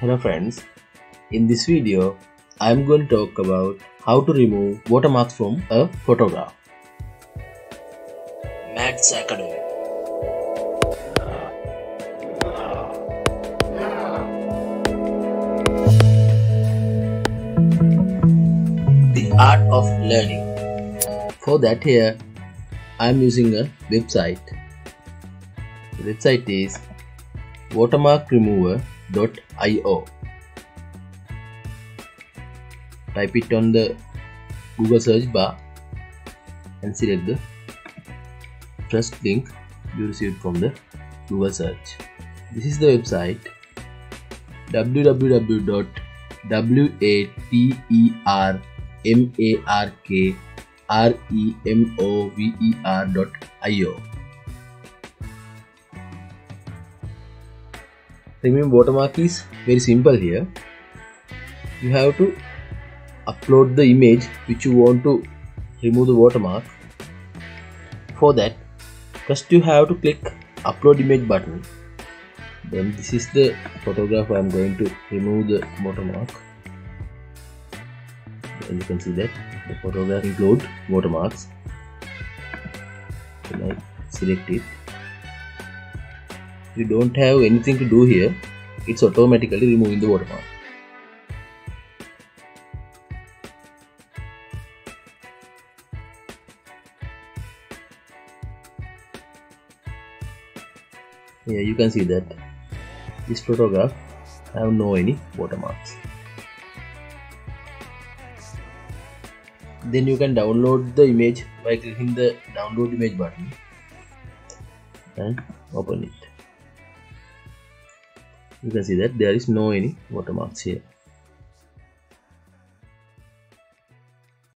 Hello friends, in this video I am going to talk about how to remove watermarks from a photograph. Madz Academy The Art of Learning For that here I am using a website. The website is type it on the google search bar and select the first link you received from the google search. This is the website www.watermarkremover.io remove watermark is very simple here. You have to upload the image which you want to remove the watermark for that first you have to click upload image button. Then this is the photograph I am going to remove the watermark and you can see that the photograph include watermarks then I select it you don't have anything to do here. It's automatically removing the watermark here you can see that. This photograph have no any watermarks then you can download the image by clicking the download image button and open it you can see that there is no any watermarks here